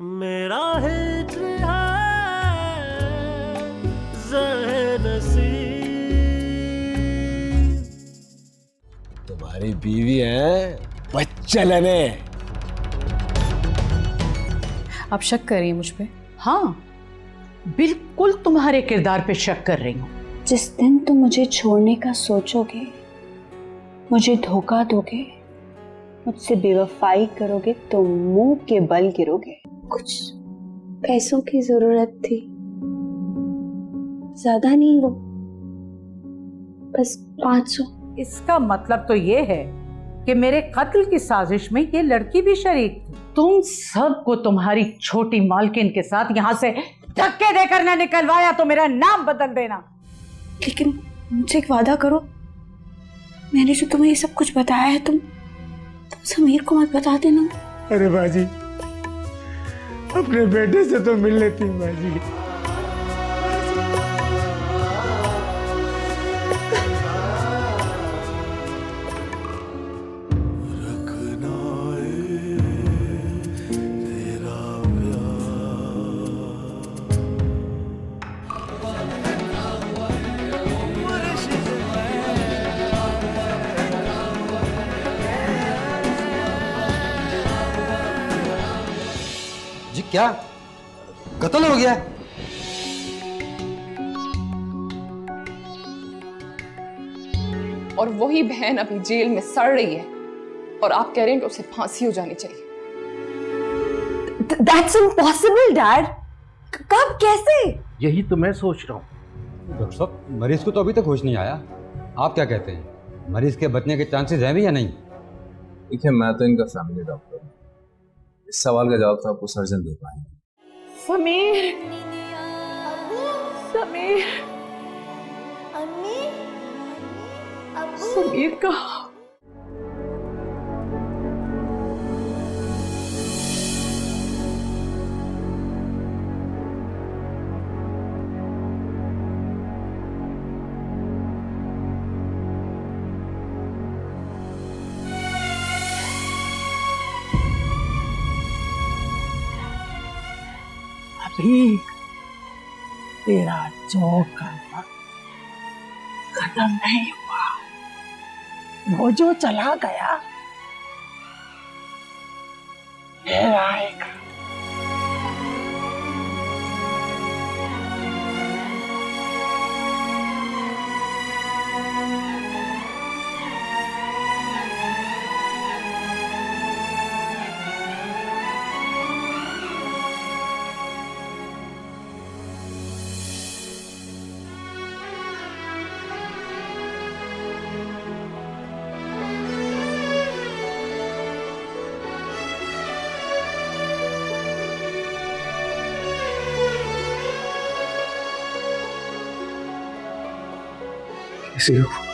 میرا ہجر ہے زہر نصیب۔ تمہاری بیوی ہے بچہ لنے آپ شک کر رہی ہیں مجھ پہ؟ ہاں بالکل تمہارے کردار پہ شک کر رہی ہوں۔ جس دن تم مجھے چھوڑنے کا سوچو گے مجھے دھوکہ دو گے مجھ سے بے وفائی کرو گے تو منہ کے بل گرو گے کچھ۔ پیسوں کی ضرورت تھی۔ زیادہ نہیں وہ۔ بس پانچ سو اس کا مطلب تو یہ ہے کہ میرے قتل کی سازش میں یہ لڑکی بھی شریک تھی۔ تم سب کو تمہاری چھوٹی مالکن کے ساتھ یہاں سے دھکے دے کر نہ نکلوایا تو میرا نام بدل دینا۔ لیکن مجھے ایک وعدہ کرو۔ میں نے جو تمہیں یہ سب کچھ بتایا ہے تم تم سمیر کو مت بتا دینا۔ ارے باجی اپنے بیٹے سے تو مل لیتی ہوں جی۔ کیا؟ قتل ہو گیا؟ اور وہی بہن ابھی جیل میں سڑ رہی ہے اور آپ کہہ رہے ہیں کہ اسے پھانسی ہو جانی چاہیے۔ دیٹس امپاسبل ڈیڈ کب؟ کیسے؟ یہی تو میں سوچ رہا ہوں۔ ڈاکٹر صاحب مریض کو تو ابھی تک ہوش نہیں آیا۔ آپ کیا کہتے ہیں؟ مریض کے بچنے کے چانسز ہیں بھی یا نہیں؟ دیکھیے میں تو ان کا فیملی ڈاکٹر اس سوال کا جواب تو آپ کو سرجن دے پائیں گے۔ سمیر۔ سمیر۔ سمیر کا بھی تیرا جو کرنا ختم نہیں ہوا۔ وہ جو چلا گیا۔ میرا ایک گا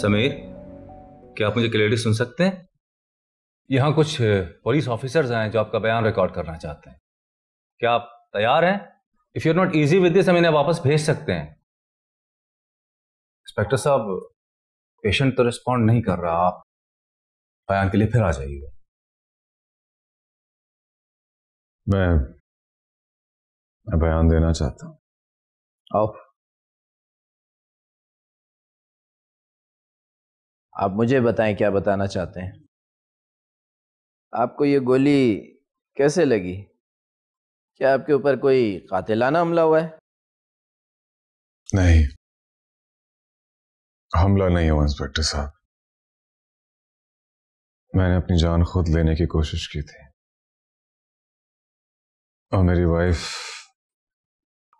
سمیر کیا آپ مجھے کلیئرلی سن سکتے ہیں؟ یہاں کچھ پولیس آفیسرز ہیں جو آپ کا بیان ریکارڈ کرنا چاہتے ہیں۔ کیا آپ تیار ہیں؟ If you not easy with this ہم انہیں واپس بھیج سکتے ہیں۔ انسپیکٹر صاحب پیشنٹ تو ریسپونڈ نہیں کر رہا۔ آپ بیان کے لیے پھر آ جائیے۔ گا میں میں بیان دینا چاہتا ہوں۔ آؤ آپ مجھے بتائیں کیا بتانا چاہتے ہیں؟ آپ کو یہ گولی کیسے لگی؟ کیا آپ کے اوپر کوئی قاتلانہ حملہ ہوا ہے؟ نہیں۔ حملہ نہیں ہوا، انسپیکٹر صاحب۔ میں نے اپنی جان خود لینے کی کوشش کی تھی۔ اور میری وائف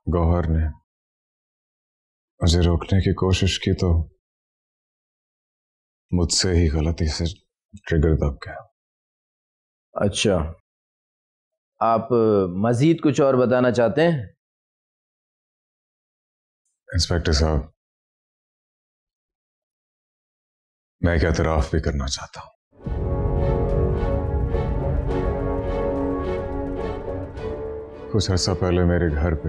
گوہر نے مجھے روکنے کی کوشش کی تو مجھ سے ہی غلطی سے ٹریگر دب گیا۔ اچھا۔ آپ مزید کچھ اور بتانا چاہتے ہیں؟ انسپیکٹر صاحب میں ایک اعتراف بھی کرنا چاہتا ہوں۔ کچھ عرصہ پہلے میرے گھر پہ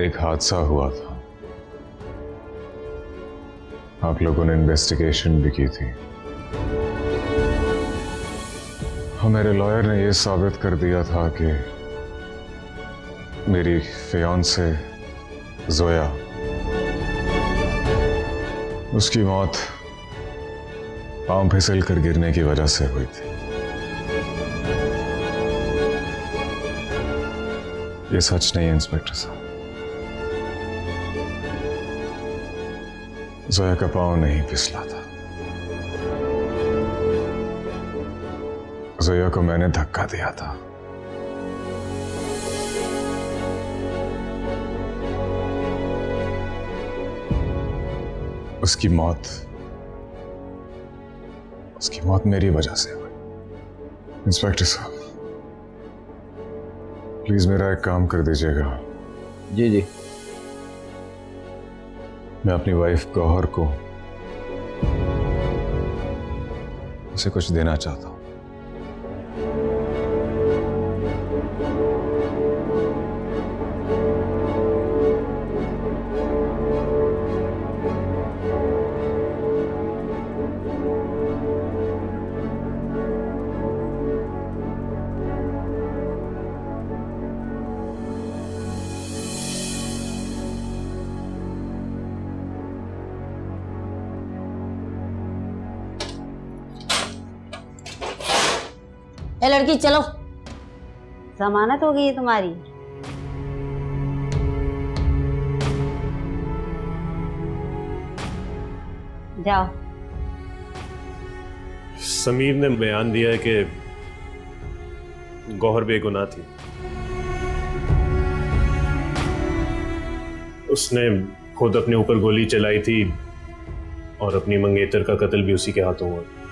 ایک حادثہ ہوا تھا۔ آپ لوگوں نے انویسٹیگیشن بھی کی تھی۔ ہمارے میرے لائر نے یہ ثابت کر دیا تھا کہ میری فیون سے زویا۔ اس کی موت پاؤں پھسل کر گرنے کی وجہ سے ہوئی تھی۔ یہ سچ نہیں ہے، انسپیکٹر صاحب۔ زویا کا پاؤں نہیں پھسلا تھا۔ زویا کو میں نے دھکا دیا تھا۔ اس کی موت، اس کی موت میری وجہ سے ہوئی۔ انسپیکٹر صاحب، پلیز میرا ایک کام کر دیجیے گا۔ جی جی۔ میں اپنی وائف گوہر کو اسے کچھ دینا چاہتا ہوں۔ جی چلو۔ ضمانت ہو گئی ہے تمہاری۔ جاؤ۔ سمیر نے بیان دیا ہے کہ گوہر بے گناہ تھی۔ اس نے خود اپنے اوپر گولی چلائی تھی اور اپنی منگیتر کا قتل بھی اسی کے ہاتھوں ہوا۔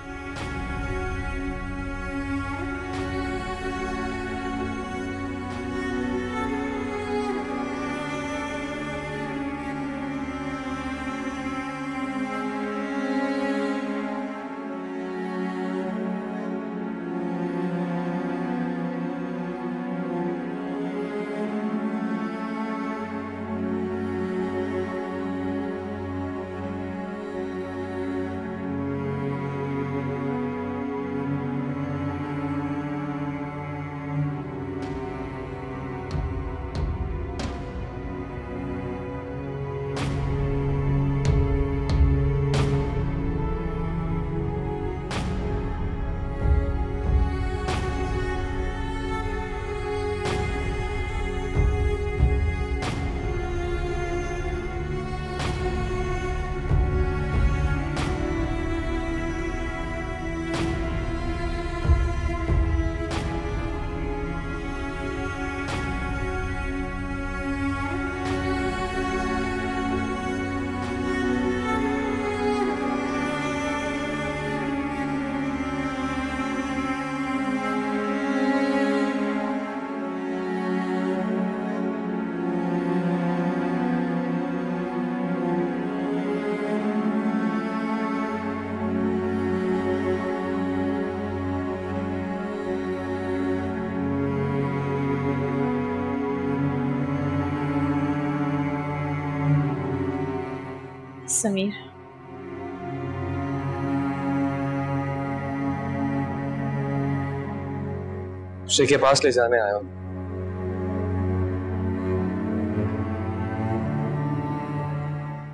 سمیر۔ اسے کے پاس لے جانے آیا ہوں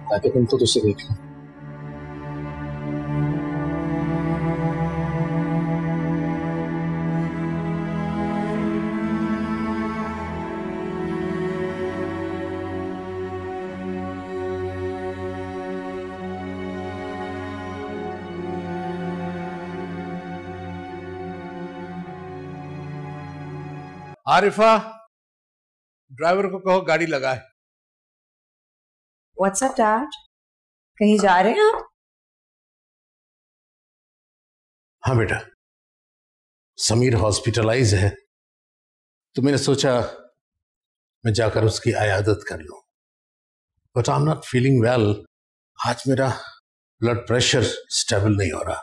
تاکہ تم خود اسے دیکھ لو۔ عارفہ ڈرائیور کو کہو گاڑی لگائے واٹس اپ ڈیڈ کہیں جا رہے ہیں آپ؟ ہاں بیٹا۔ سمیر ہاسپٹلائز ہے۔ تو میں نے سوچا میں جا کر اس کی عیادت کر لوں۔ But I am not feeling well آج میرا بلڈ پریشر اسٹیبل نہیں ہو رہا۔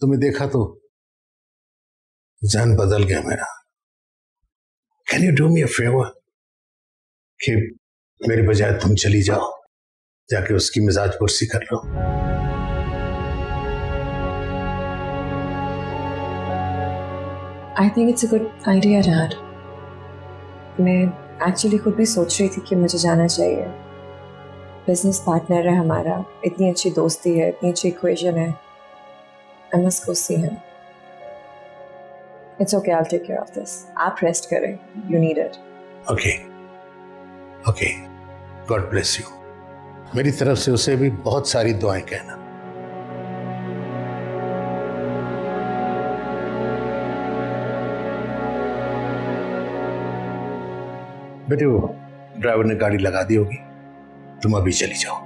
تمہیں دیکھا تو ذہن بدل گیا میرا۔ Can you do me a favour کہ میرے بجائے تم چلی جاؤ، جا کے اس کی مزاج پرسی کر لو۔ I think it's a good idea Dar میں ایکچولی خود بھی سوچ رہی تھی کہ مجھے جانا چاہیے۔ بزنس پارٹنر ہے ہمارا، اتنی اچھی دوستی ہے، اتنی اچھی اکویژن ہے۔ ایم ایس کو سی ہے It's okay, I'll take care of this. Aap rest kare. You need it. Okay. Okay. God bless you. میری طرف سے اسے بھی بہت ساری دعائیں کہنا بیٹے وہ ڈرائیور نے گاڑی لگا دی ہوگی تم ابھی چلی جاؤ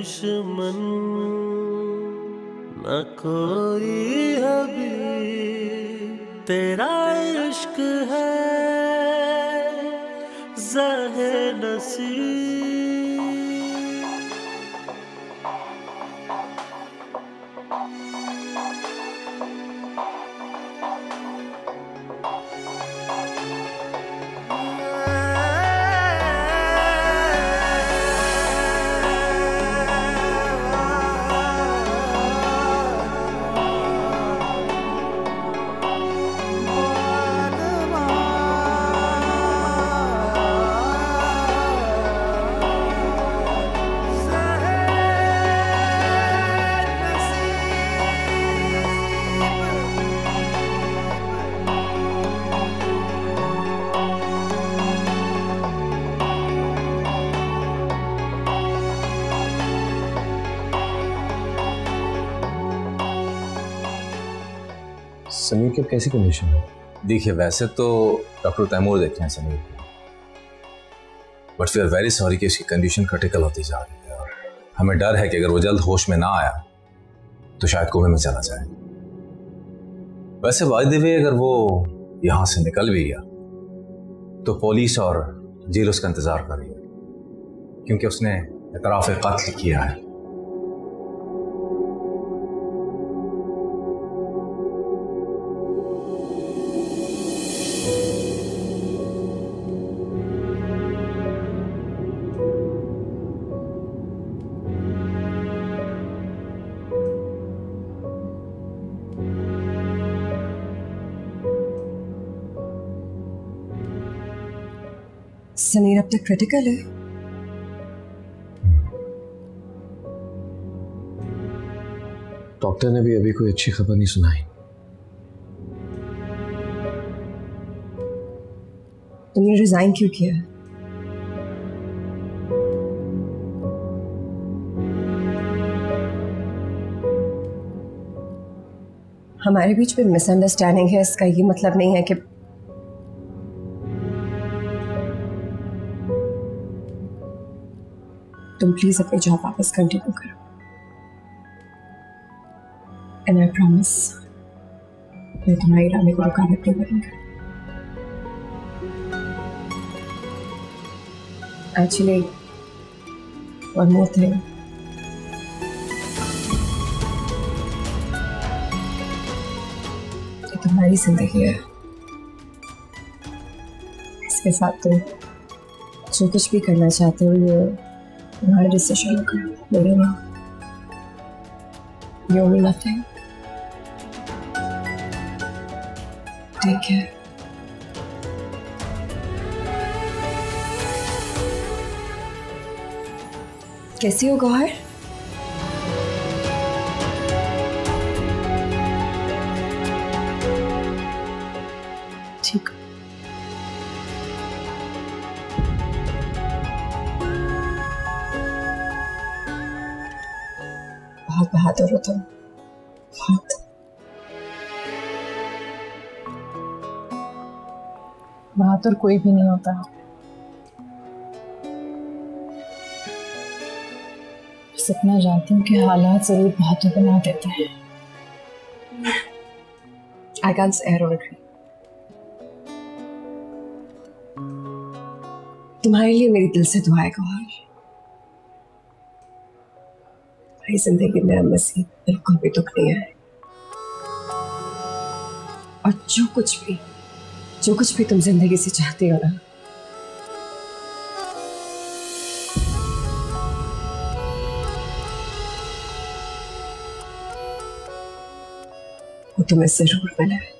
دشمن نہ کوئی ابھی تیرا سمیر کی کیسی کنڈیشن ہے؟ دیکھیے، ویسے تو ڈاکٹر تیمور دیکھتے ہیں سمیر کو۔ But we are very sorry کہ اس کی کنڈیشن کرٹیکل ہوتی جا رہی ہے اور ہمیں ڈر ہے کہ اگر وہ جلد ہوش میں نہ آیا تو شاید کوہے میں چلا جائے۔ ویسے واحد بھی اگر وہ یہاں سے نکل بھی گیا تو پولیس اور جیل اس کا انتظار کر رہی ہے، کیونکہ اس نے اعتراف قتل کیا ہے۔ ڈاکٹر کریٹیکل ہے۔ ڈاکٹر نے بھی ابھی کوئی اچھی خبر نہیں سنائی۔ تم نے ریزائن کیوں کیا؟ ہے ہمارے بیچ پہ مس انڈرسٹینڈنگ ہے اس کا یہ مطلب نہیں ہے کہ تم پلیز اپنی جاب واپس کنٹینیو کرو۔ اینڈ آئی پرومس میں تمہارے ارادے کو رکاوٹ نہیں بنے گا ایکچولی ون مور تھنگ تمہاری زندگی ہے۔ اس کے ساتھ تم جو کچھ بھی کرنا چاہتے ہو، یہ ہمارے جس سے شروع کریں بولے نا یو ول کیسی ہو گاہر بہادر ہو تم۔ بہت۔ بہادر کوئی بھی نہیں ہوتا۔ بس اتنا جانتی ہوں کہ حالات ضرور بہادر بنا دیتے ہیں۔ I can't say or agree. تمہارے لیے میری دل سے دعائیں گوار میری زندگی میں مسیح بالکل بھی دکھ نہیں آئے۔ اور جو کچھ بھی، جو کچھ بھی تم زندگی سے چاہتے ہو نا۔ وہ تمہیں ضرور ملا ہے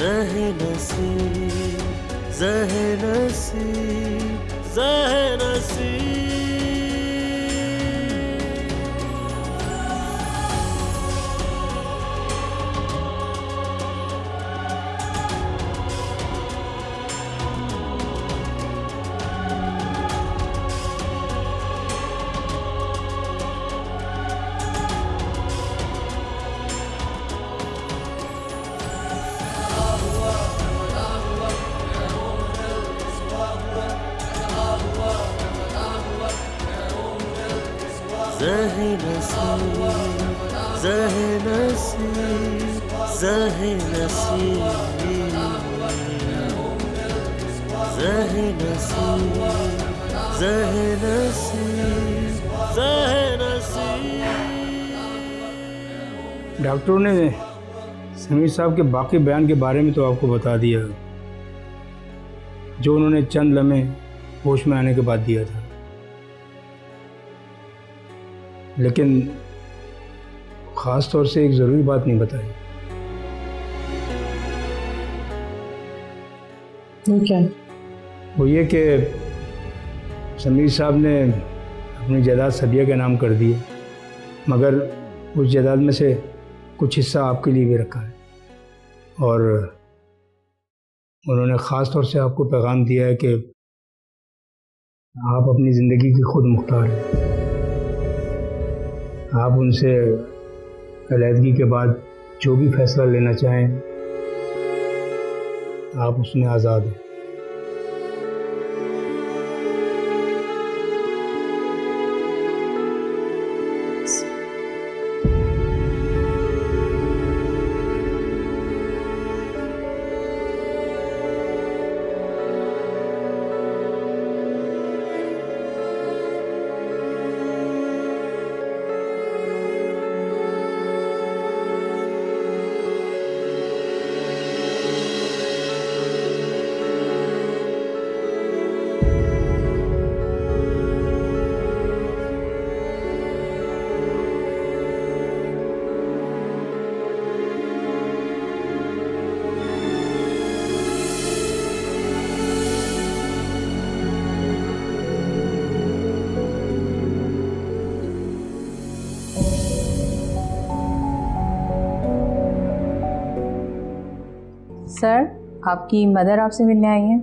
ذہن سی۔ ذہن سی۔ ڈاکٹروں نے سمیر صاحب کے باقی بیان کے بارے میں تو آپ کو بتا دیا جو انہوں نے چند لمحے ہوش میں آنے کے بعد دیا تھا۔ لیکن خاص طور سے ایک ضروری بات نہیں بتائی۔ وہ کیا؟ وہ یہ کہ سمیر صاحب نے اپنی جائیداد سبیہ کے نام کر دی مگر اس جائیداد میں سے کچھ حصہ آپ کے لیے بھی رکھا ہے۔ اور انہوں نے خاص طور سے آپ کو پیغام دیا ہے کہ آپ اپنی زندگی کی خود مختار ہیں۔ آپ ان سے علیحدگی کے بعد جو بھی فیصلہ لینا چاہیں، آپ اس میں آزاد ہیں۔ سر، آپ کی مدر آپ سے ملنے آئی ہیں؟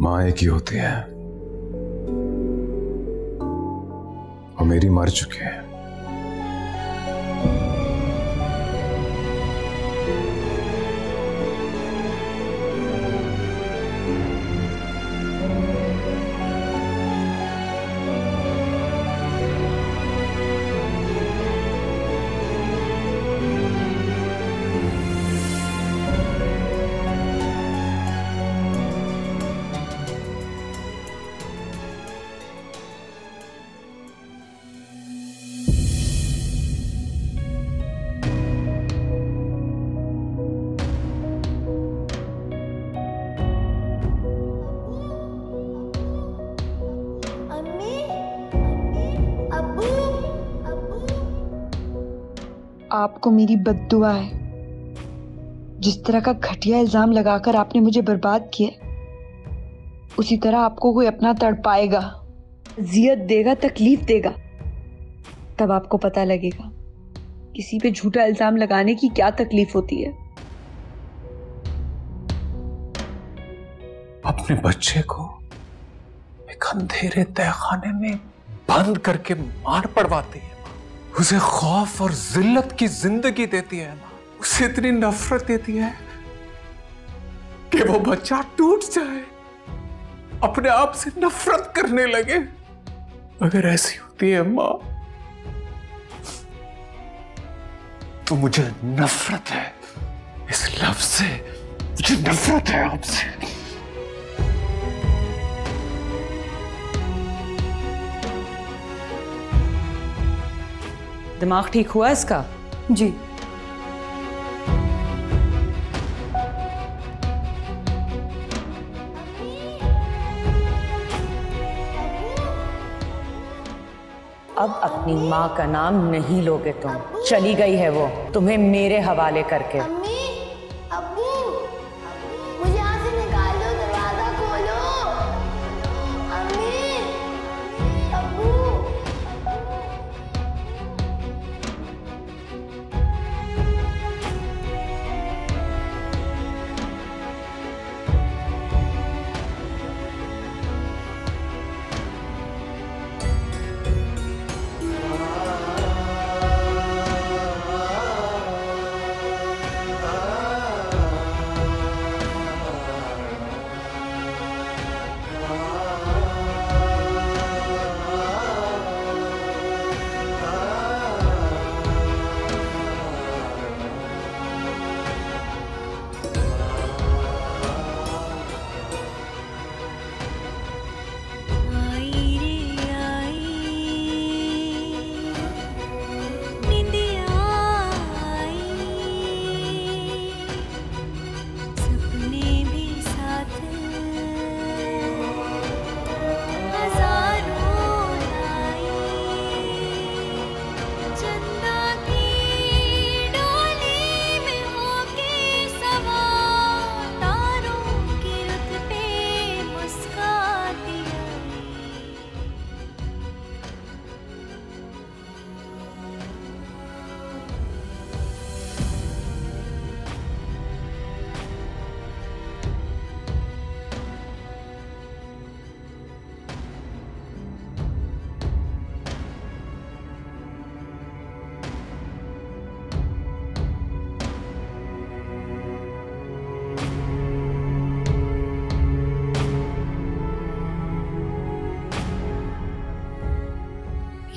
ماں ایک ہی ہوتی ہے۔ اور میری مر چکی۔ کو میری بد دعا ہے۔ جس طرح کا گھٹیا الزام لگا کر آپ نے مجھے برباد کیا اسی طرح آپ کو کوئی اپنا تڑ پائے گا۔ زیت دے گا، تکلیف دے گا۔ تب آپ کو پتہ لگے گا۔ کسی پہ جھوٹا الزام لگانے کی کیا تکلیف ہوتی ہے۔ اپنے بچے کو ایک اندھیرے تہ خانے میں بند کر کے مار پڑواتی ہے اسے خوف اور ذلت کی زندگی دیتی ہے ماں۔ اسے اتنی نفرت دیتی ہے کہ وہ بچہ ٹوٹ جائے۔ اپنے آپ سے نفرت کرنے لگے۔ اگر ایسی ہوتی ہے ماں، تو مجھے نفرت ہے۔ اس لفظ سے مجھے نفرت ہے آپ سے۔ دماغ ٹھیک ہوا اس کا؟ جی۔ اب اپنی ماں کا نام نہیں لوگے تم۔ چلی گئی ہے وہ۔ تمہیں میرے حوالے کر کے۔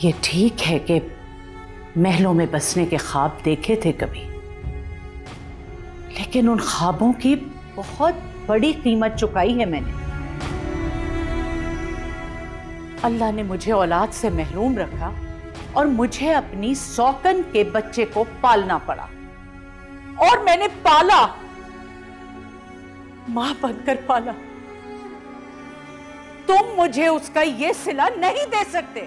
یہ ٹھیک ہے کہ محلوں میں بسنے کے خواب دیکھے تھے کبھی۔ لیکن ان خوابوں کی بہت بڑی قیمت چکائی ہے میں نے۔ اللہ نے مجھے اولاد سے محروم رکھا اور مجھے اپنی سوکن کے بچے کو پالنا پڑا۔ اور میں نے پالا۔ ماں بن کر پالا۔ تم مجھے اس کا یہ سلا نہیں دے سکتے۔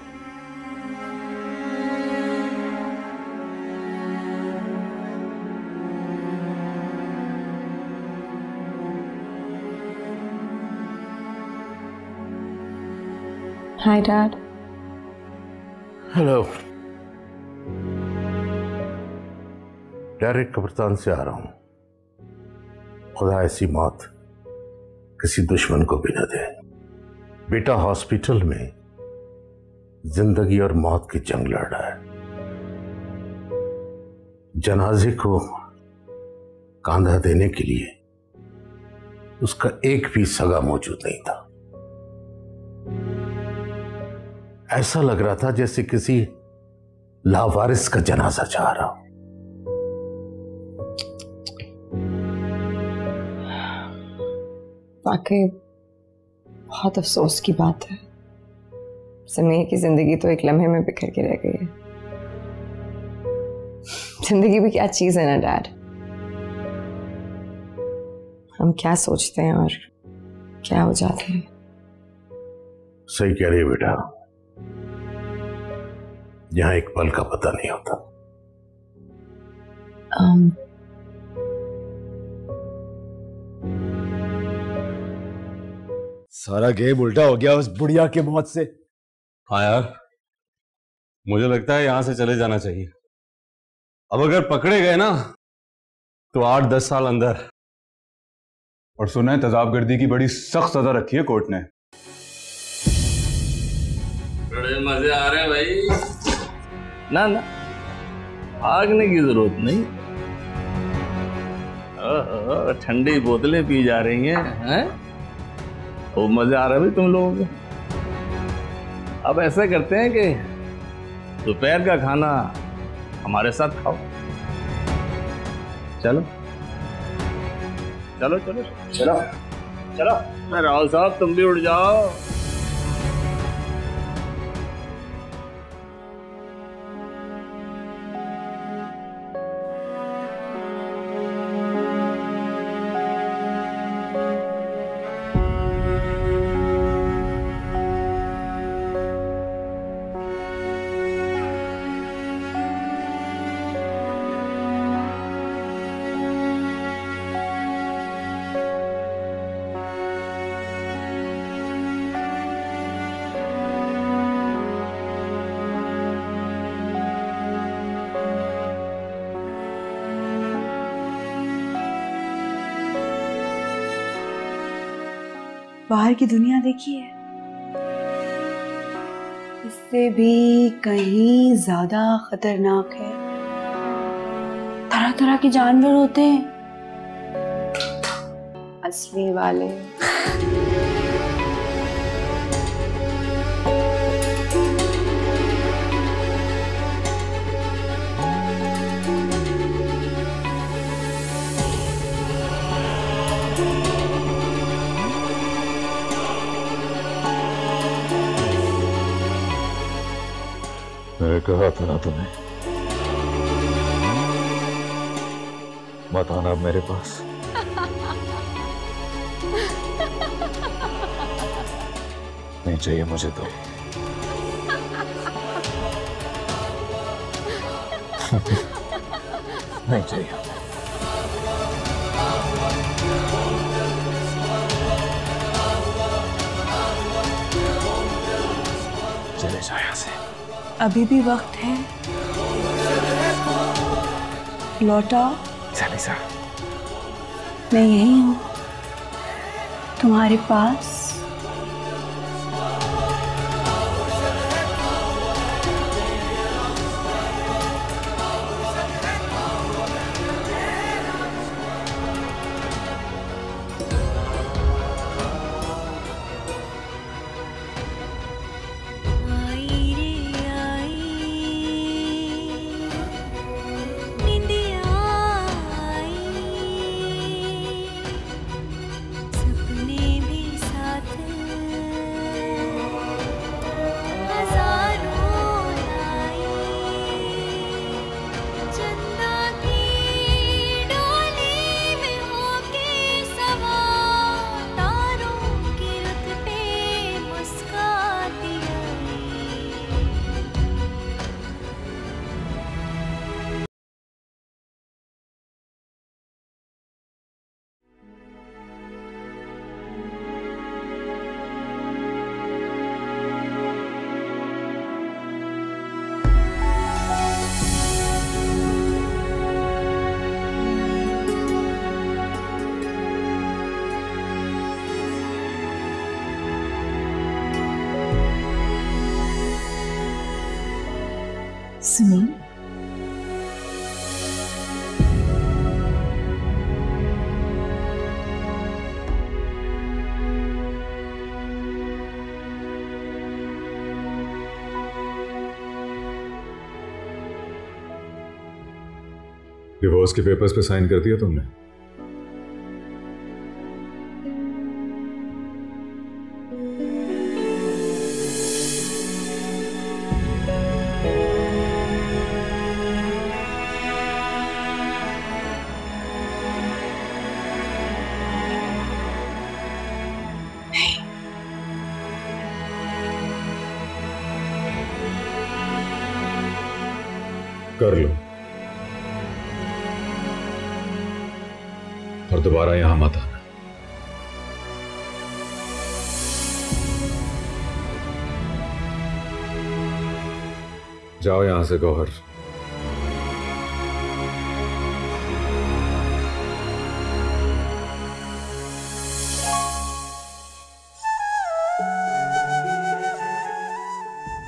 ہائی ڈیڈ ہیلو ڈائریکٹ قبرستان سے آ رہا ہوں۔ خدا ایسی موت کسی دشمن کو بھی نہ دے۔ بیٹا ہاسپٹل میں زندگی اور موت کی جنگ لڑ رہا ہے۔ جنازے کو کاندھا دینے کے لیے اس کا ایک بھی سگا موجود نہیں تھا۔ ایسا لگ رہا تھا جیسے کسی لاوارث کا جنازہ چاہ رہا ہوں واقعی بہت افسوس کی بات ہے۔ سمیع کی زندگی تو ایک لمحے میں بکھر کے رہ گئی ہے۔ زندگی بھی کیا چیز ہے نا ڈیڈ؟ ہم کیا سوچتے ہیں اور کیا ہو جاتے ہیں صحیح کہہ رہی بیٹا۔ یہاں ایک پل کا پتہ نہیں ہوتا۔ um, سارا گیم الٹا ہو گیا اس بڑھیا کی موت سے۔ ہاں یار مجھے لگتا ہے یہاں سے چلے جانا چاہیے۔ اب اگر پکڑے گئے نا تو آٹھ دس سال اندر۔ اور سنا ہے تذاب گردی کی بڑی سخت سزا رکھی ہے کورٹ نے۔ بڑے مزے آ رہے ہیں بھائی۔ نہ نہ۔ بھاگنے کی ضرورت نہیں۔ ٹھنڈی بوتلیں پی جا رہی ہیں۔ خوب مزے آ رہے ہیں بھائی تم لوگوں کو اب ایسا کرتے ہیں کہ دوپہر کا کھانا ہمارے ساتھ کھاؤ۔ چلو۔ چلو چلو۔ چلو۔ چلو۔ میں راہل صاحب تم بھی اٹھ جاؤ۔ کی دنیا ہے۔ اس سے بھی کہیں زیادہ خطرناک ہے۔ طرح طرح کے جانور ہوتے ہیں۔ اصلی والے۔ کہا تھا نا تمہیں مت آنا اب میرے پاس۔ نہیں چاہیے مجھے تو۔ نہیں چاہیے۔ چلے جا یہاں سے۔ ابھی بھی وقت ہے؟ لوٹا؟ جا میں یہی ہوں تمہارے پاس؟ listening? ڈیوس کے پیپرس پہ سائن کر دیا تم نے راز گوہر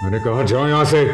میں نے کہا جاؤ یہاں سے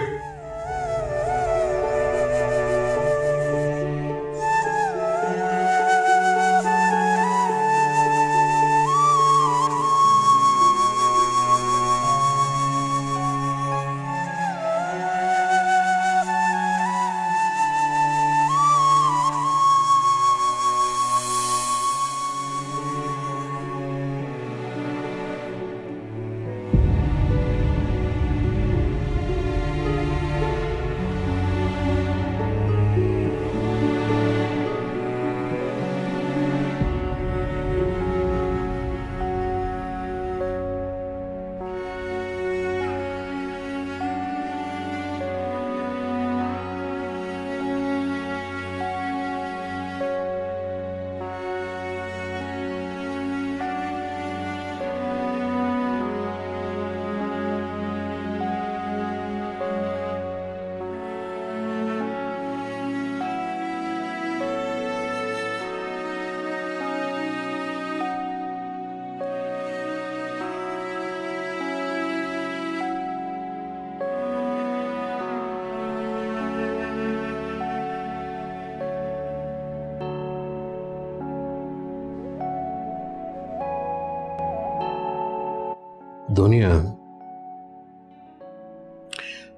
دنیا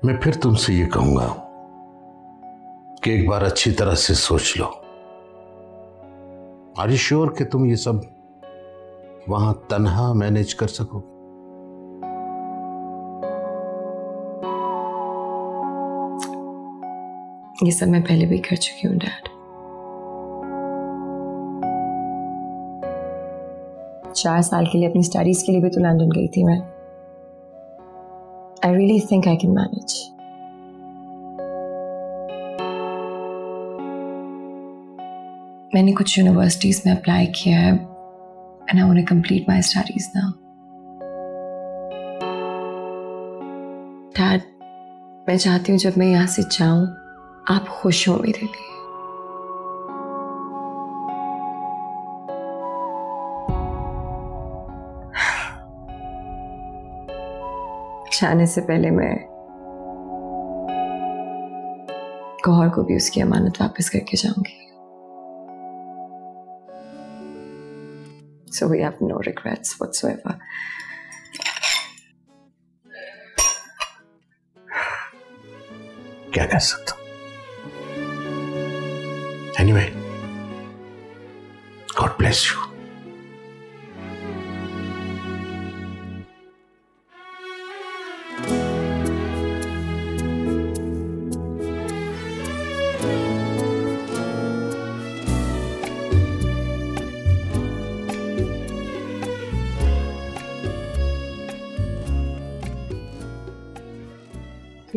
میں پھر تم سے یہ کہوں گا کہ ایک بار اچھی طرح سے سوچ لو۔ آر شور کہ تم یہ سب وہاں تنہا مینج کر سکو گے؟ یہ سب میں پہلے بھی کر چکی ہوں ڈیڈ چار سال کے لیے اپنی اسٹڈیز کے لیے بھی تو لندن گئی تھی میں۔ really think I can manage. میں نے کچھ یونیورسٹیز میں اپلائی کیا ہے and I want complete my studies نا ڈیڈ میں چاہتی ہوں جب میں یہاں سے جاؤں آپ خوش ہوں میرے لیے پیش آنے سے پہلے میں گوہر کو بھی اس کی امانت واپس کر کے جاؤں گی۔ So we have no regrets whatsoever کیا کہہ سکتا ہوں؟ Anyway god bless you.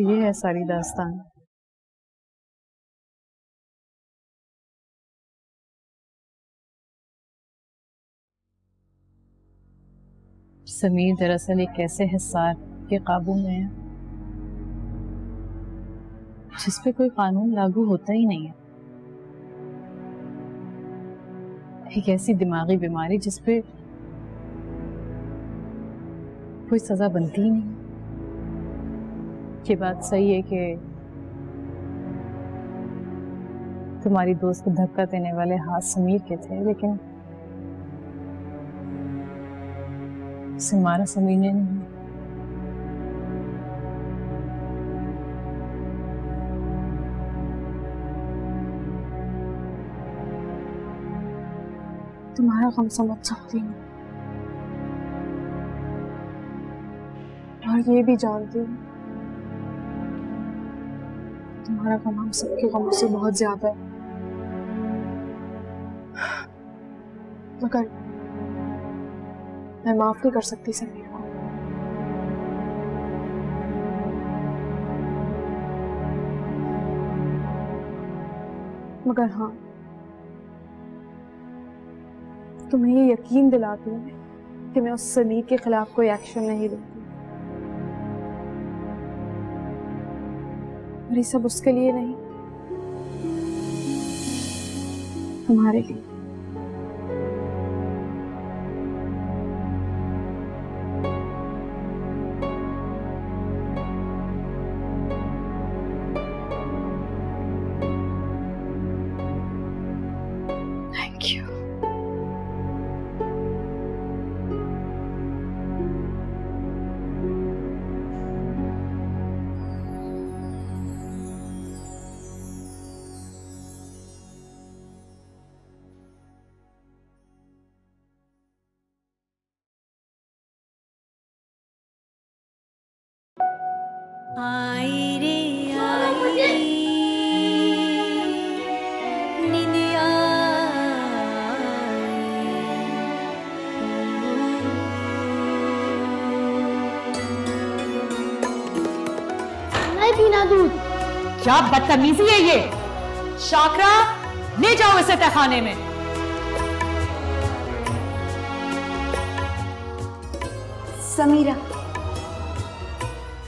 یہ ہے ساری داستان سمیر دراصل ایک ایسے حصار کے قابو میں ہے جس پہ کوئی قانون لاگو ہوتا ہی نہیں ہے ایک ایسی دماغی بیماری جس پہ کوئی سزا بنتی ہی نہیں یہ بات صحیح ہے کہ تمہاری دوست کو دھکا دینے والے ہاتھ سمیر کے تھے، لیکن اسے مارا سمیر نے نہیں۔ تمہارا غم سمجھ سکتی ہوں۔ اور یہ بھی جانتی ہوں۔ تمہارا غم ہم سب کے غموں سے بہت زیادہ ہے۔ مگر میں معاف نہیں کر سکتی سمیر کو۔ مگر ہاں تمہیں یہ یقین دلاتی ہوں کہ میں اس سمیر کے خلاف کوئی ایکشن نہیں لوں تمہاری سب اس کے لیے نہیں۔ تمہارے لیے۔ پینا دودھ کیا بدتمیزی ہے یہ شاکرا لے جاؤ اسے تہخانے میں سمیرہ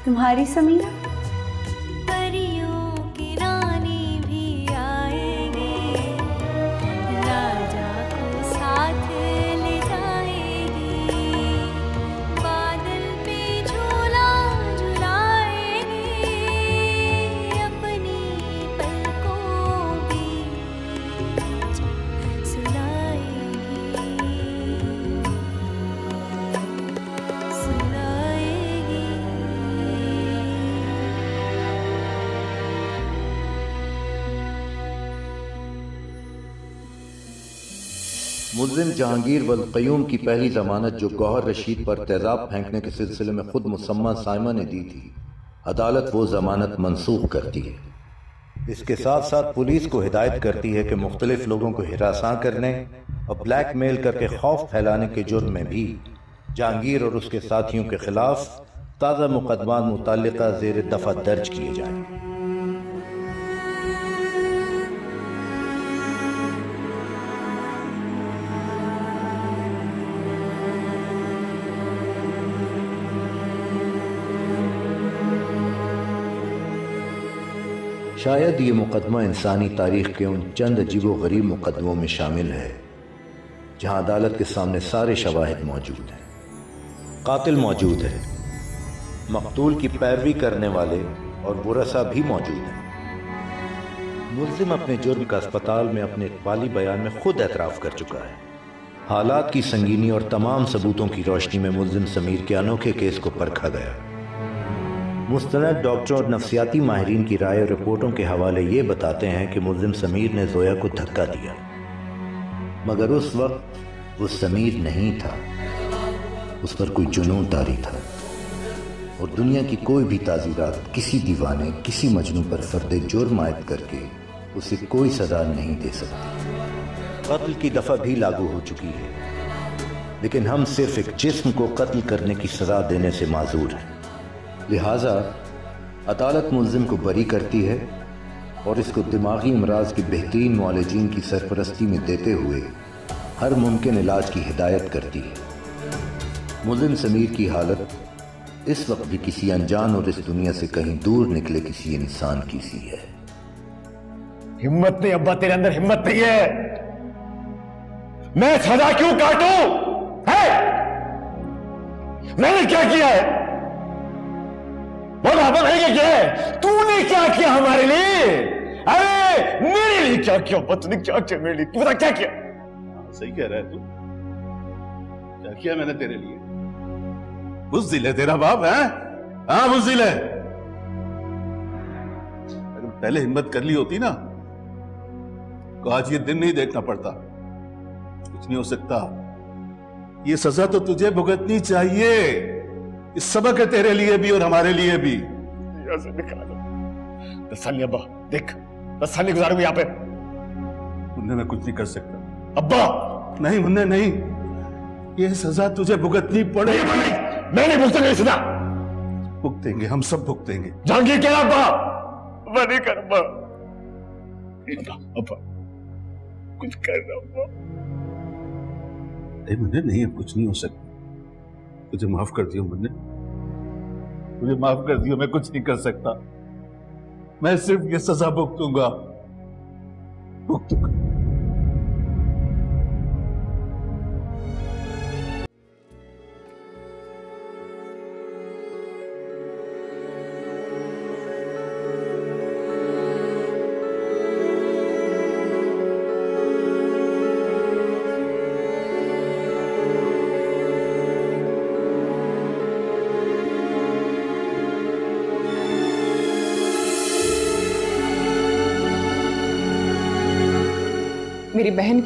تمہاری سمیرہ مسلم جہانگیر والقیوم کی پہلی ضمانت جو گوہر رشید پر تیزاب پھینکنے کے سلسلے میں خود مسمہ سائمہ نے دی تھی، عدالت وہ ضمانت منسوخ کرتی ہے۔ اس کے ساتھ ساتھ پولیس کو ہدایت کرتی ہے کہ مختلف لوگوں کو ہراساں کرنے اور بلیک میل کر کے خوف پھیلانے کے جرم میں بھی۔ جہانگیر اور اس کے ساتھیوں کے خلاف تازہ مقدمات متعلقہ زیر دفع درج کیے جائیں۔ شاید یہ مقدمہ انسانی تاریخ کے ان چند عجیب و غریب مقدموں میں شامل ہے، جہاں عدالت کے سامنے سارے شواہد موجود ہیں۔ قاتل موجود ہے مقتول کی پیروی کرنے والے اور ورثہ بھی موجود ہیں۔ ملزم اپنے جرم کا اسپتال میں اپنے اقبالی بیان میں خود اعتراف کر چکا ہے۔ حالات کی سنگینی اور تمام ثبوتوں کی روشنی میں ملزم سمیر کے انوکھے کیس کو پرکھا گیا۔ مستند ڈاکٹروں اور نفسیاتی ماہرین کی رائے اور رپورٹوں کے حوالے یہ بتاتے ہیں کہ ملزم سمیر نے زویا کو دھکا دیا۔ مگر اس وقت وہ سمیر نہیں تھا۔ اس پر کوئی جنون تاری تھا۔ اور دنیا کی کوئی بھی تعزیرات کسی دیوانے، کسی مجنو پر فرد جرم عائد کر کے اسے کوئی سزا نہیں دے سکتی۔ قتل کی دفعہ بھی لاگو ہو چکی ہے۔ لیکن ہم صرف ایک جسم کو قتل کرنے کی سزا دینے سے معذور ہیں۔ لہٰذا عدالت ملزم کو بری کرتی ہے اور اس کو دماغی امراض کی بہترین معالجین کی سرپرستی میں دیتے ہوئے ہر ممکن علاج کی ہدایت کرتی ہے۔ ملزم سمیر کی حالت اس وقت بھی کسی انجان اور اس دنیا سے کہیں دور نکلے کسی انسان کی سی ہے۔ ہمت نہیں ابا، تیرے اندر ہمت نہیں ہے۔ میں سزا کیوں کاٹوں؟ ہے؟ میں نے کیا کیا ہے؟ بابا بھائی کہ کیا ہے؟ تو نے کیا کیا ہمارے لیے؟ ارے، میرے لیے کیا کیا؟ پتہ نے کیا کیا میرے لیے؟ بتا کیا کیا؟ صحیح کہہ رہا ہے تو۔ کیا کیا میں نے تیرے لیے؟ بزدل ہے تیرا باپ ہے ہاں بزدل ہے۔ اگر پہلے ہمت کر لی ہوتی نا، تو آج یہ دن نہیں دیکھنا پڑتا۔ کچھ نہیں ہو سکتا۔ یہ سزا تو تجھے بھگتنی چاہیے۔ اس سبق ہے تیرے لیے بھی اور ہمارے لیے بھی۔ یہاں سے نکالو دو۔ سال نہیں ابا دیکھ دس سال نہیں گزاروں یہاں پہ۔ منہ میں کچھ نہیں کر سکتا۔ ابا! نہیں منہ نہیں۔ یہ سزا تجھے بھگتنی پڑے۔ یہ میں نہیں بھگتوں گا یہ سزا۔ بھگتیں گے ہم سب بھگتیں گے۔ جانگی کیا ابا! ابا نہیں کر ابا۔ ابا ابا۔ کچھ کر رہا ابا۔ نہیں منہ نہیں کچھ نہیں ہو سکتا۔ تجھے معاف کر دیا منہ نہیں مجھے معاف کر دیو میں کچھ نہیں کر سکتا۔ میں صرف یہ سزا بھگتوں گا۔ بھگتوں گا۔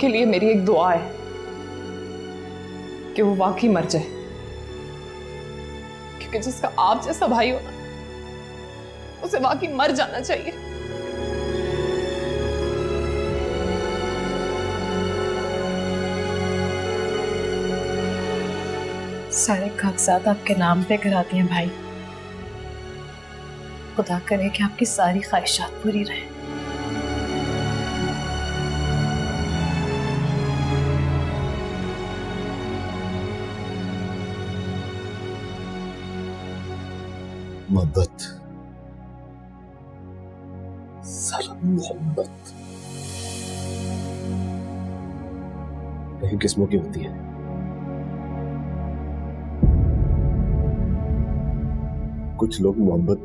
کے لیے میری ایک دعا ہے کہ وہ واقعی مر جائے۔ کیونکہ جس کا آپ جیسا بھائی ہو اسے واقعی مر جانا چاہیے۔ سارے کاغذات آپ کے نام پہ کراتی ہیں بھائی۔ خدا کرے کہ آپ کی ساری خواہشات پوری رہیں۔ محبت۔ سلام محبت۔ کئی قسموں کی ہوتی ہے۔ کچھ لوگ محبت،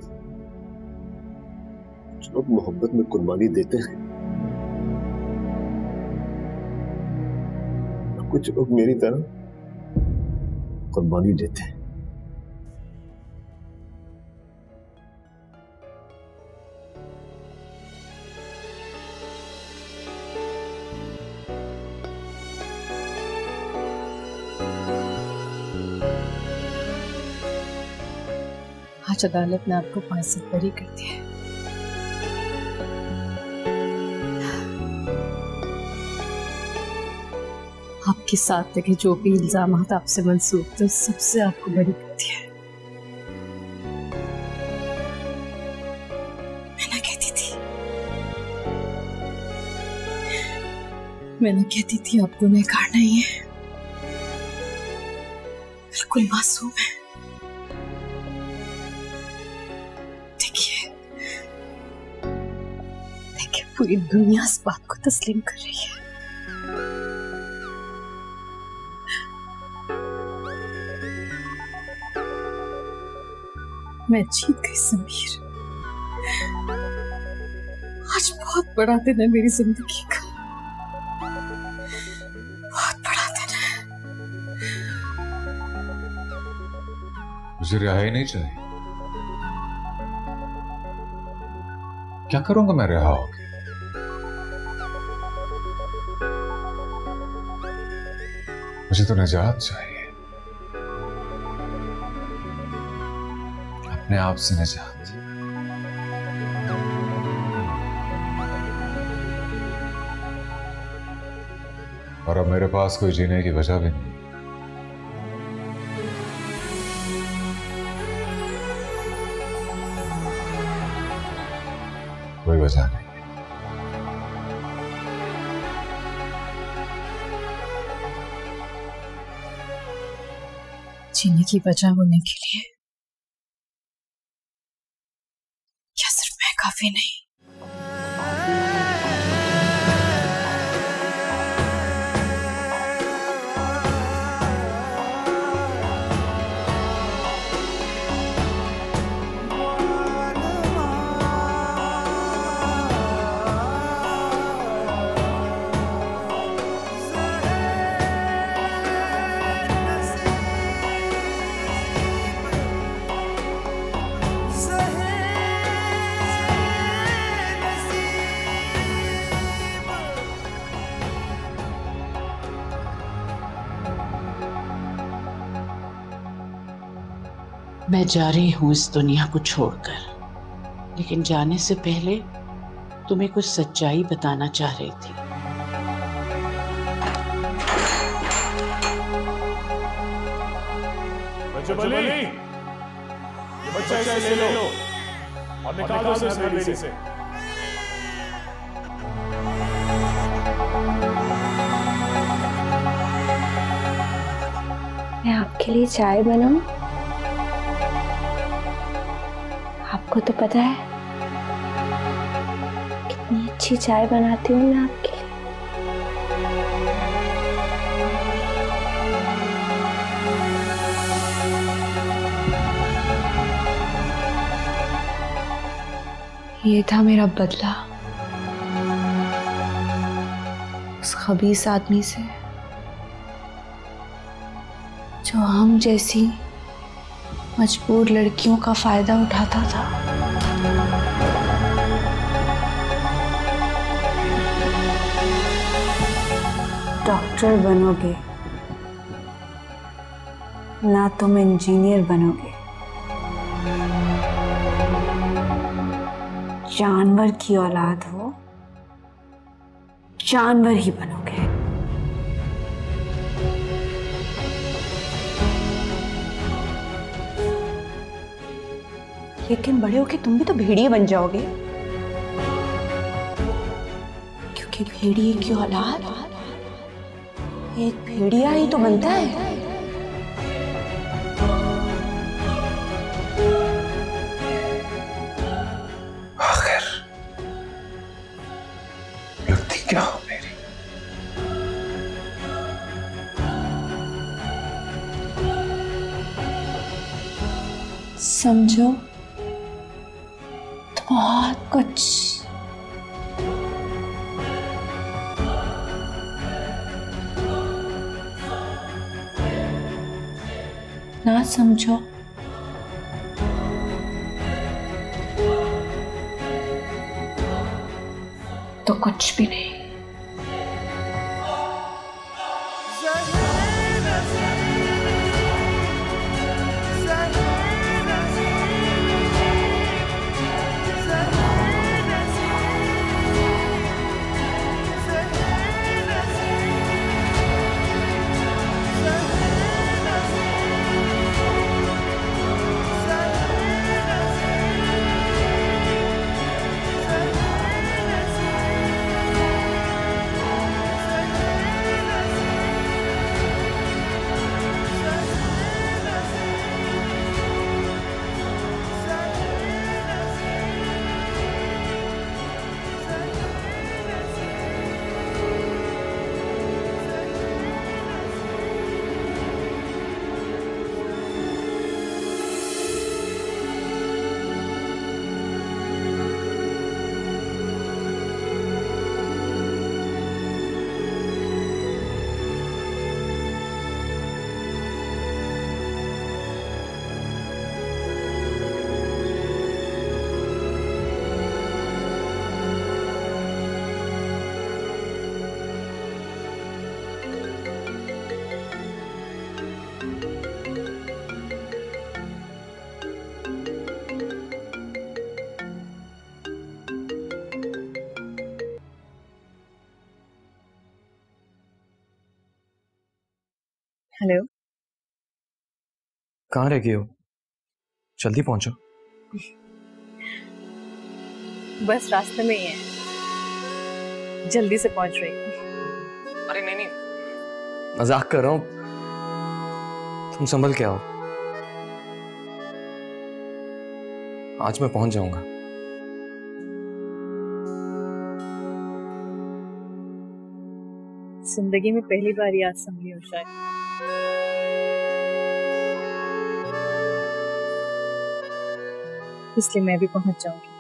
کچھ لوگ محبت میں قربانی دیتے ہیں۔ کچھ لوگ میری طرح قربانی دیتے ہیں۔ عدالت نے آپ کو پانچ بری کر دیا ہے۔ آپ کے ساتھ تک جو بھی الزامات آپ سے منسوخ تھے سب سے آپ کو بڑی کرتی ہے۔ میں نہ کہتی تھی۔ میں نہ کہتی تھی آپ کو نیکار ہی ہے۔ بالکل معصوم ہے۔ پوری دنیا اس بات کو تسلیم کر رہی ہے۔ میں جیت گئی سمیر۔ آج بہت بڑا دن ہے میری زندگی کا۔ بہت بڑا دن ہے۔ مجھے رہائی نہیں چاہیے۔ کیا کروں گا میں رہا ہوگی مجھے تو نجات چاہیے اپنے آپ سے نجات اور اب میرے پاس کوئی جینے کی وجہ بھی نہیں جینے کی بجائے ہونے کے لیے۔ کیا صرف میں کافی نہیں۔ میں جا رہی ہوں اس دنیا کو چھوڑ کر۔ لیکن جانے سے پہلے تمہیں کچھ سچائی بتانا چاہ رہی تھی۔ بچے بلی! یہ بچہ اسے لے لو۔ اور نکالو اسے اس حویلی سے۔ میں آپ کے لیے چائے بناؤں۔ کو تو پتا ہے۔ کتنی اچھی چائے بناتی ہوں میں آپ کے لیے۔ یہ تھا میرا بدلہ۔ اس خبیص آدمی سے۔ جو ہم جیسی مجبور لڑکیوں کا فائدہ اٹھاتا تھا۔ ڈاکٹر بنو گے نہ تم انجینئر بنو گے جانور کی اولاد ہو، جانور ہی بنو گے لیکن بڑے ہو کے تم بھی تو بھیڑیے بن جاؤ گے۔ کیونکہ بھیڑیے کی اولاد ایک بھیڑیا ہی تو بنتا ہے۔ آخر لگتی کیا ہو میری؟ سمجھو نہ سمجھو۔ کہاں رہ گئے ہو؟ جلدی پہنچو۔ بس راستے میں ہی ہے جلدی سے پہنچ رہی ہوں۔ ارے نہیں نہیں۔ مذاق کر رہا ہوں۔ تم سنبھل کے آؤ۔ آج میں پہنچ جاؤں گا۔ زندگی میں پہلی بار یاد سنبھلی ہو شاید۔ اس لیے میں بھی پہنچ جاؤں گی۔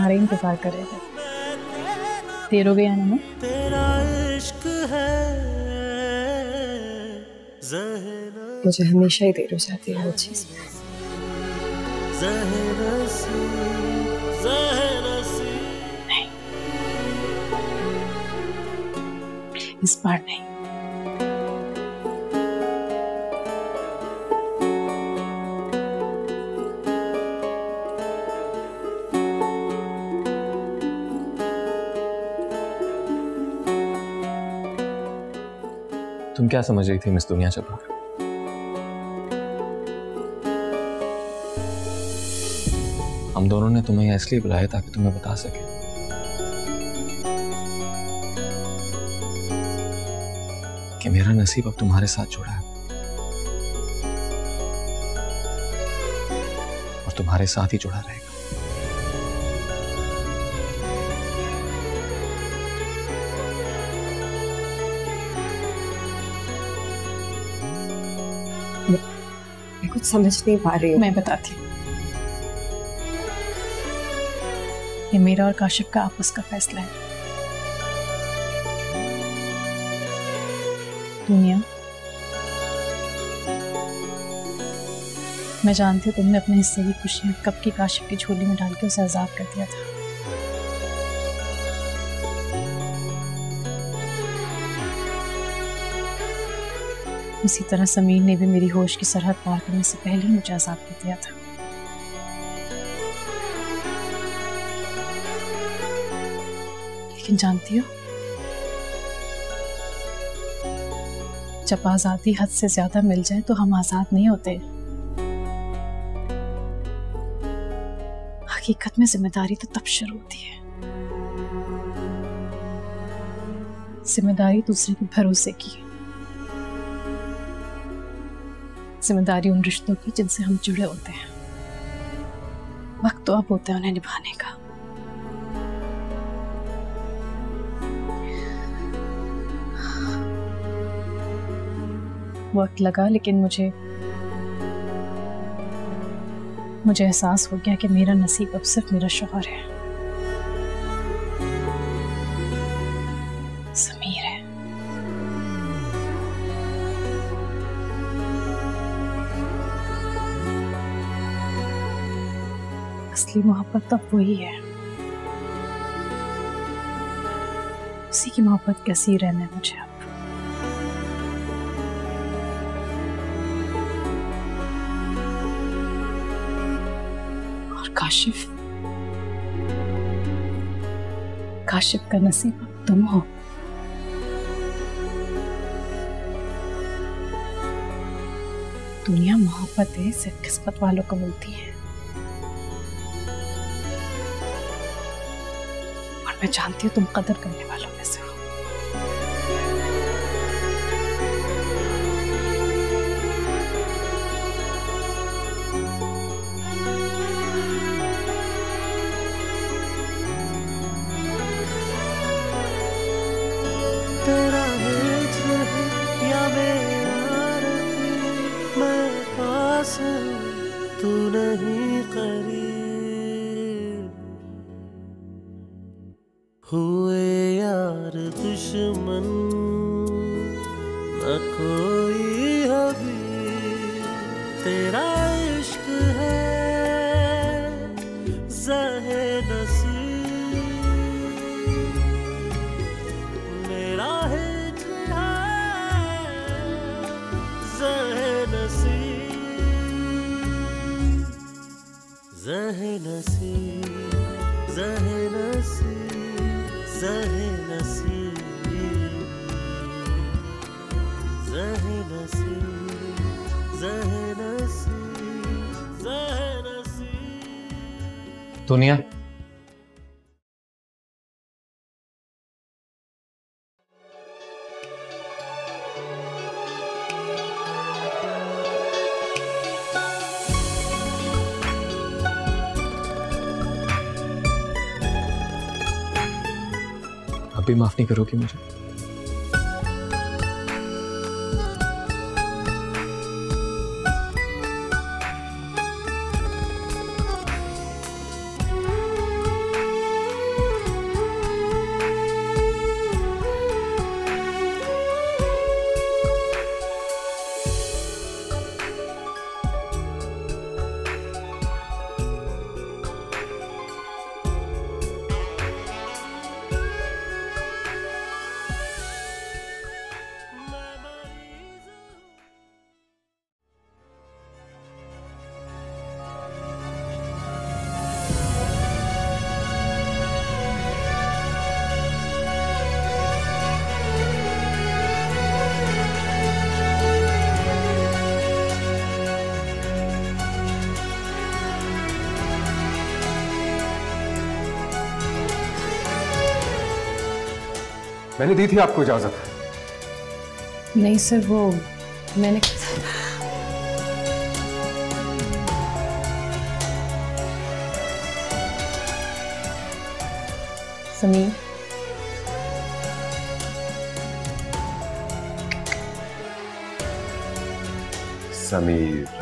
تمہارے انتظار کر رہے تھے۔ دیر ہو گیا نا میں مجھے ہمیشہ ہی دیر ہو جاتی ہے وہ چیز۔ میں اس بار نہیں۔ کیا سمجھ رہی تھی مس دنیا چلو ہم دونوں نے تمہیں اس لیے بلایا تاکہ تمہیں بتا سکے۔ کہ میرا نصیب اب تمہارے ساتھ جڑا ہے۔ اور تمہارے ساتھ ہی جڑا رہے گا۔ کچھ سمجھ نہیں پا رہی ہوں۔ میں بتاتی ہوں۔ یہ میرا اور کاشف کا آپس کا فیصلہ ہے۔ دنیا، میں جانتی ہوں تم نے اپنے حصے کی خوشیاں کب کی کاشف کی جھولی میں ڈال کے اسے عذاب کر دیا تھا۔ اسی طرح سمیر نے بھی میری ہوش کی سرحد پار کرنے سے پہلے ہی مجھے عذاب کر دیا تھا۔ لیکن جانتی ہو، جب آزادی حد سے زیادہ مل جائے تو ہم آزاد نہیں ہوتے۔ حقیقت میں ذمہ داری تو تب شروع ہوتی ہے۔ ذمہ داری دوسرے کے بھروسے کی۔ ہے ذمہ داری ان رشتوں کی جن سے ہم جڑے ہوتے ہیں۔ وقت تو اب ہوتا ہے انہیں نبھانے کا۔ وقت لگا لیکن مجھے مجھے احساس ہو گیا کہ میرا نصیب اب صرف میرا شوہر ہے۔ اصلی محبت تب وہی ہے۔ اسی کی محبت کیسی رہنے مجھے اب۔ اور کاشف۔ کاشف کا نصیب تم ہو۔ دنیا محبتیں صرف قسمت والوں کو ملتی ہے میں جانتی ہوں تم قدر کرنے والوں میں سے ہو۔ oportunidad. ابھی معاف نہیں کرو گی مجھے میں نے دی تھی آپ کو اجازت۔ نہیں سر وہ میں نے سمیر۔ سمیر۔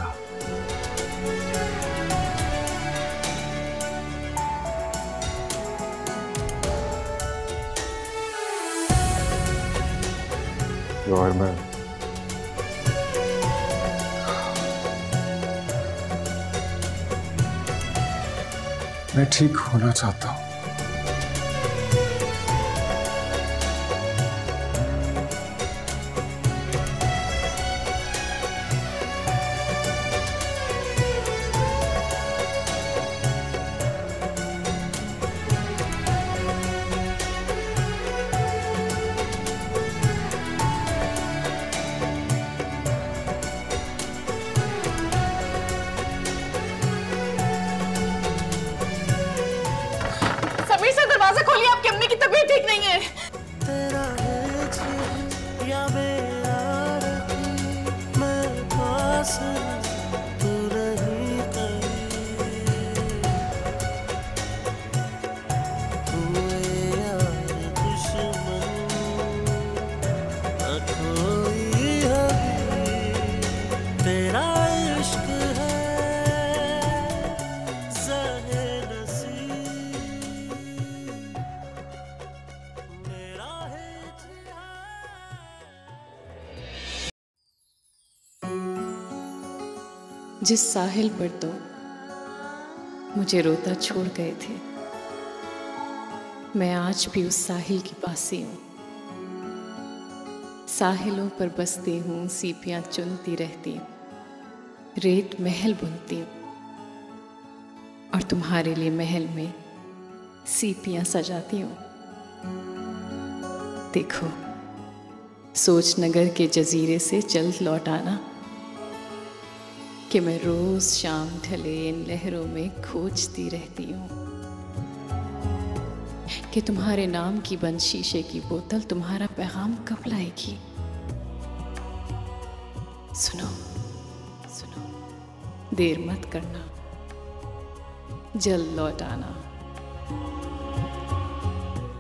میں ٹھیک ہونا چاہتا ہوں۔ جس ساحل پر تو مجھے روتا چھوڑ گئے تھے، میں آج بھی اس ساحل کی پاسی ہوں۔ ساحلوں پر بستی ہوں، سیپیاں چنتی رہتی ہوں، ریت محل بنتی ہوں۔ اور تمہارے لیے محل میں سیپیاں سجاتی ہوں۔ دیکھو، سوچ نگر کے جزیرے سے جلد لوٹانا کہ میں روز شام ڈھلے ان لہروں میں کھوجتی رہتی ہوں۔ کہ تمہارے نام کی بند شیشے کی بوتل تمہارا پیغام کب لائے گی؟ سنو سنو، دیر مت کرنا، جلد لوٹ آنا۔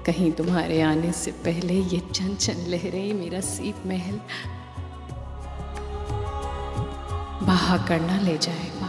کہیں تمہارے آنے سے پہلے یہ چند چند لہریں میرا سیپ محل بہا کرنا لے جائے گا۔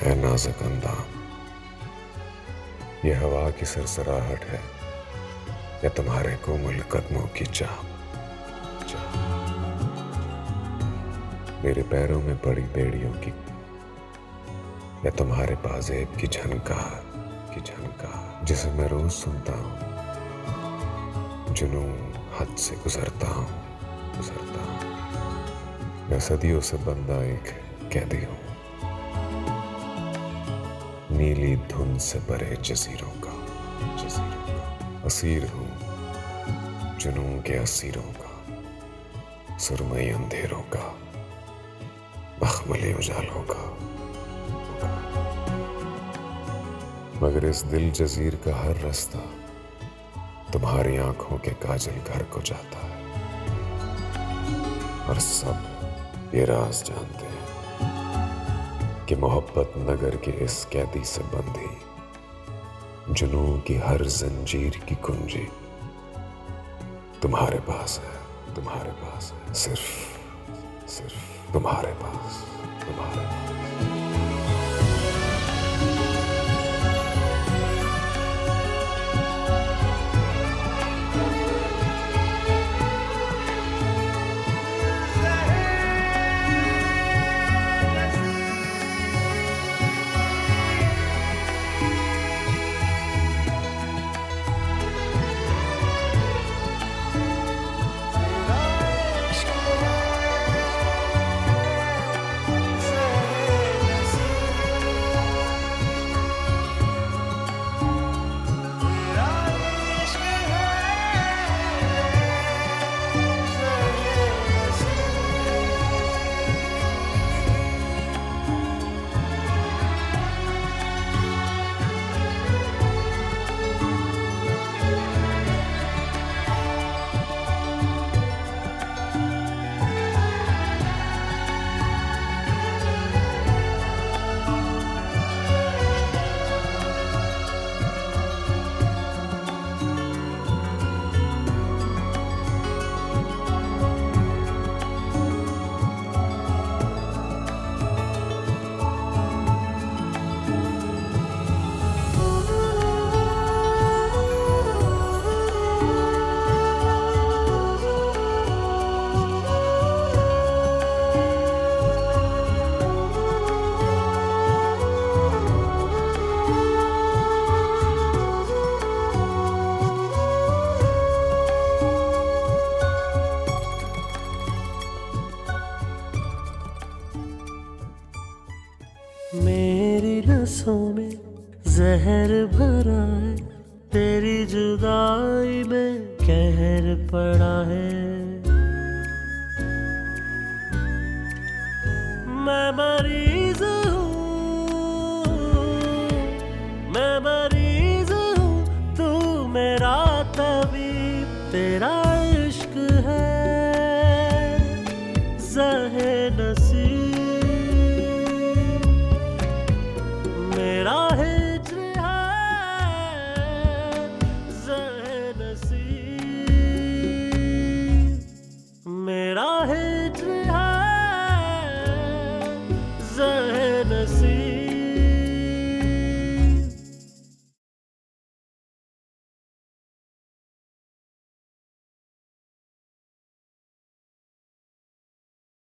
اے نازک اندام یہ ہوا کی سرسراہٹ ہے یا تمہارے کومل قدموں کی چاہ؟ میرے پیروں میں پڑی بیڑیوں کی، یا تمہارے بازیب کی جھنکار کی جھنکار، جسے میں روز سنتا ہوں جنوں حد سے گزرتا ہوں گزرتا ہوں۔ میں صدیوں سے بندہ ایک قیدی ہوں۔ نیلی دھن سے برے جزیروں کا جزیروں کا۔ اسیر ہوں جنوں کے اسیروں کا، سرمئی اندھیروں کا، بخملی اجالوں کا۔ مگر اس دل جزیر کا ہر رستہ تمہاری آنکھوں کے کاجل گھر کو جاتا ہے۔ اور سب یہ راز جانتے ہیں۔ کہ محبت نگر کے اس قیدی سے بندھی جنوں کی ہر زنجیر کی کنجی۔ تمہارے پاس ہے، تمہارے پاس ہے، صرف صرف تمہارے پاس تمہارے پاس۔